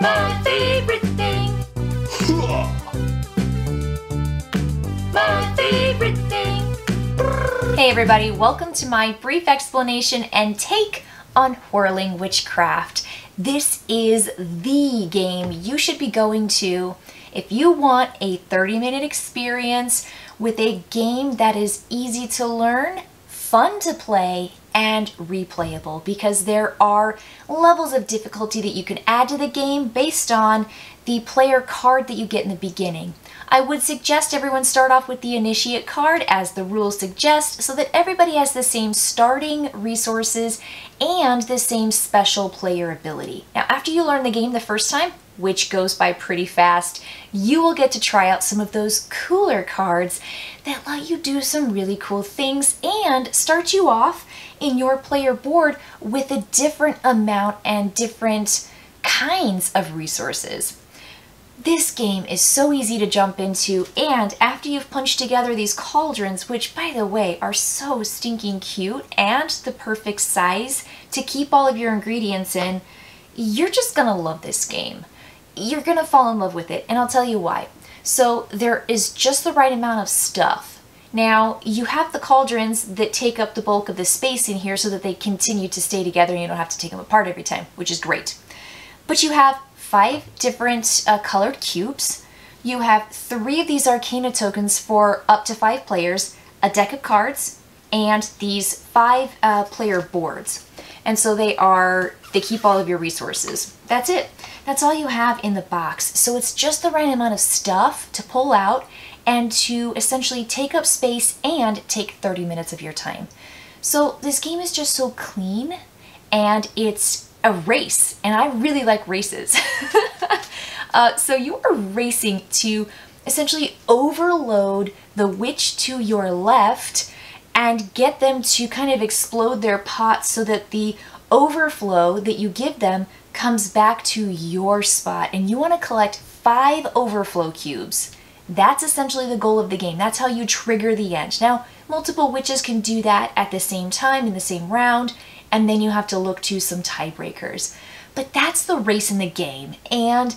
My favorite thing. My favorite thing. Hey everybody, welcome to my brief explanation and take on Whirling Witchcraft. This is the game you should be going to if you want a 30 minute experience with a game that is easy to learn, fun to play, and replayable because there are levels of difficulty that you can add to the game based on the player card that you get in the beginning. I would suggest everyone start off with the initiate card as the rules suggest so that everybody has the same starting resources and the same special player ability. Now after you learn the game the first time, which goes by pretty fast, you will get to try out some of those cooler cards that let you do some really cool things and start you off in your player board with a different amount and different kinds of resources. This game is so easy to jump into, and after you've punched together these cauldrons, which by the way are so stinking cute and the perfect size to keep all of your ingredients in, you're just gonna love this game. You're gonna fall in love with it, and I'll tell you why. So there is just the right amount of stuff. Now, you have the cauldrons that take up the bulk of the space in here so that they continue to stay together and you don't have to take them apart every time, which is great. But you have five different uh, colored cubes. You have three of these Arcana tokens for up to five players, a deck of cards, and these five uh, player boards. And so they are, they keep all of your resources. That's it. That's all you have in the box. So it's just the right amount of stuff to pull out and to essentially take up space and take 30 minutes of your time. So this game is just so clean and it's a race and I really like races. uh, so you are racing to essentially overload the witch to your left and get them to kind of explode their pots so that the overflow that you give them comes back to your spot and you want to collect five overflow cubes. That's essentially the goal of the game. That's how you trigger the end. Now, multiple witches can do that at the same time in the same round, and then you have to look to some tiebreakers. But that's the race in the game, and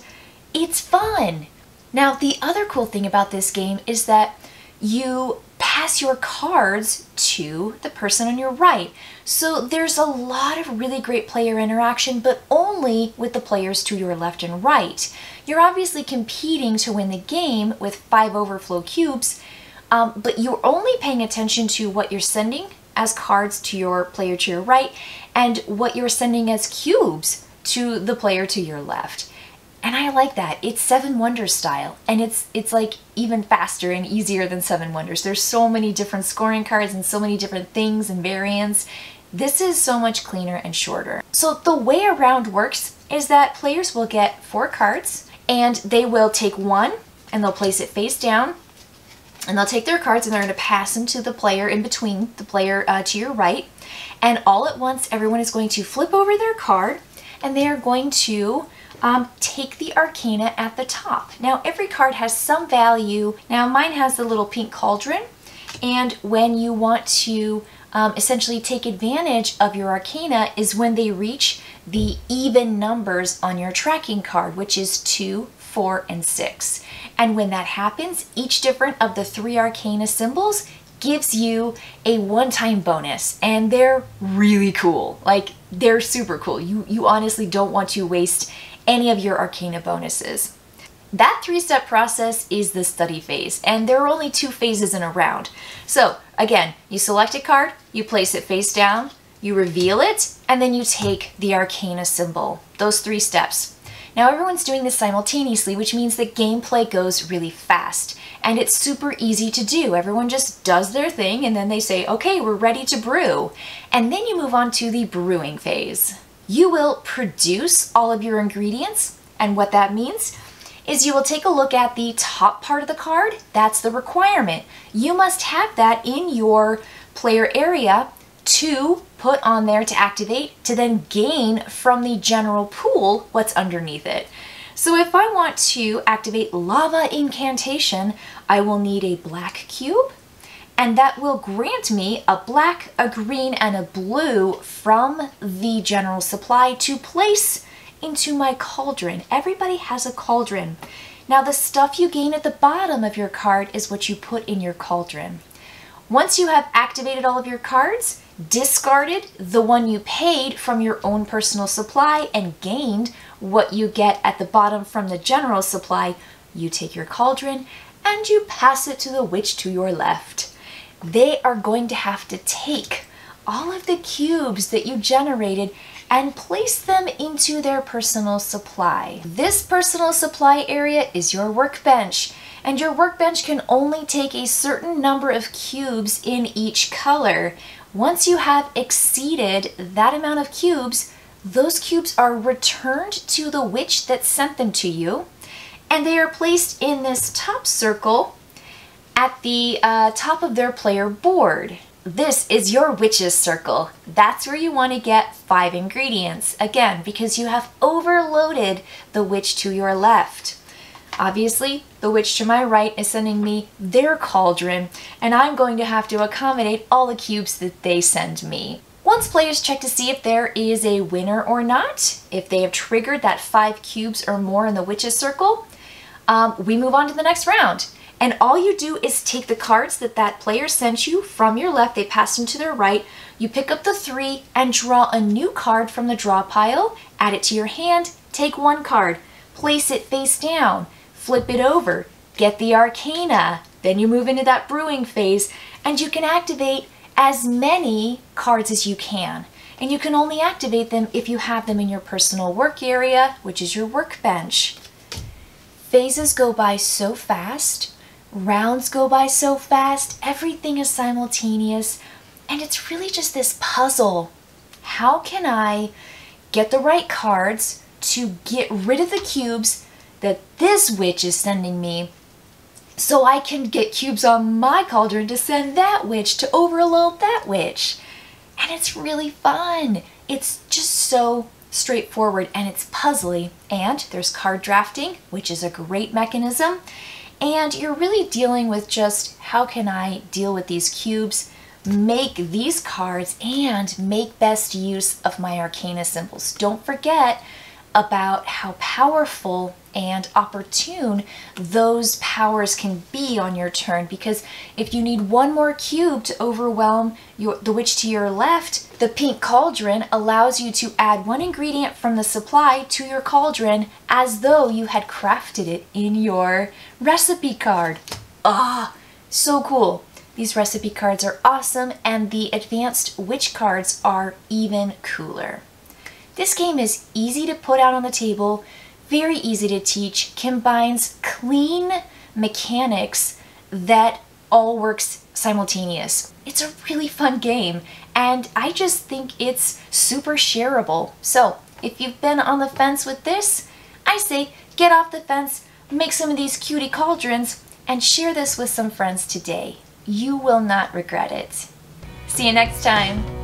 it's fun. Now, the other cool thing about this game is that you pass your cards to the person on your right. So there's a lot of really great player interaction, but only with the players to your left and right. You're obviously competing to win the game with five overflow cubes, um, but you're only paying attention to what you're sending as cards to your player to your right and what you're sending as cubes to the player to your left. And I like that. It's Seven Wonders style, and it's it's like even faster and easier than Seven Wonders. There's so many different scoring cards and so many different things and variants. This is so much cleaner and shorter. So the way around works is that players will get four cards, and they will take one, and they'll place it face down, and they'll take their cards and they're going to pass them to the player in between the player uh, to your right. And all at once, everyone is going to flip over their card, and they are going to um, take the Arcana at the top. Now every card has some value. Now mine has the little pink cauldron and when you want to um, essentially take advantage of your Arcana is when they reach the even numbers on your tracking card, which is 2, 4, and 6. And when that happens, each different of the three Arcana symbols gives you a one-time bonus and they're really cool. Like they're super cool. You you honestly don't want to waste any of your Arcana bonuses. That three-step process is the study phase, and there are only two phases in a round. So again, you select a card, you place it face down, you reveal it, and then you take the Arcana symbol. Those three steps. Now everyone's doing this simultaneously, which means that gameplay goes really fast. And it's super easy to do. Everyone just does their thing and then they say, okay, we're ready to brew. And then you move on to the brewing phase you will produce all of your ingredients. And what that means is you will take a look at the top part of the card. That's the requirement. You must have that in your player area to put on there to activate to then gain from the general pool what's underneath it. So if I want to activate lava incantation, I will need a black cube, and that will grant me a black, a green, and a blue from the general supply to place into my cauldron. Everybody has a cauldron. Now the stuff you gain at the bottom of your card is what you put in your cauldron. Once you have activated all of your cards, discarded the one you paid from your own personal supply and gained what you get at the bottom from the general supply, you take your cauldron and you pass it to the witch to your left. They are going to have to take all of the cubes that you generated and place them into their personal supply. This personal supply area is your workbench and your workbench can only take a certain number of cubes in each color. Once you have exceeded that amount of cubes, those cubes are returned to the witch that sent them to you and they are placed in this top circle at the uh, top of their player board. This is your witch's circle. That's where you want to get five ingredients. Again, because you have overloaded the witch to your left. Obviously, the witch to my right is sending me their cauldron, and I'm going to have to accommodate all the cubes that they send me. Once players check to see if there is a winner or not, if they have triggered that five cubes or more in the witch's circle, um, we move on to the next round. And all you do is take the cards that that player sent you from your left, they pass them to their right, you pick up the three and draw a new card from the draw pile, add it to your hand, take one card, place it face down, flip it over, get the arcana, then you move into that brewing phase, and you can activate as many cards as you can. And you can only activate them if you have them in your personal work area, which is your workbench. Phases go by so fast, rounds go by so fast, everything is simultaneous, and it's really just this puzzle. How can I get the right cards to get rid of the cubes that this witch is sending me so I can get cubes on my cauldron to send that witch to overload that witch? And it's really fun. It's just so straightforward and it's puzzly. And there's card drafting, which is a great mechanism. And you're really dealing with just how can I deal with these cubes, make these cards, and make best use of my arcana symbols. Don't forget about how powerful and opportune those powers can be on your turn because if you need one more cube to overwhelm your, the witch to your left, the pink cauldron allows you to add one ingredient from the supply to your cauldron as though you had crafted it in your recipe card. Ah, so cool. These recipe cards are awesome and the advanced witch cards are even cooler. This game is easy to put out on the table, very easy to teach, combines clean mechanics that all works simultaneous. It's a really fun game and I just think it's super shareable. So if you've been on the fence with this, I say get off the fence, make some of these cutie cauldrons, and share this with some friends today. You will not regret it. See you next time.